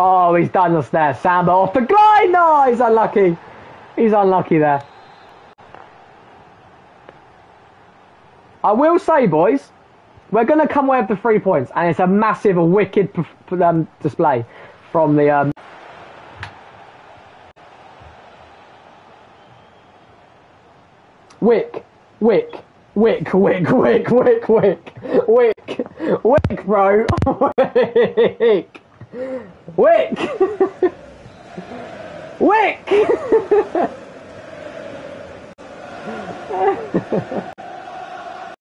Oh, he's done us there. Samba off the glide. No, he's unlucky. He's unlucky there. I will say, boys, we're going to come away with the three points, and it's a massive, wicked um, display from the. Um... Wick, Wick, Wick, Wick, Wick, Wick, Wick, Wick, Wick, bro, Wick, Wick, Wick.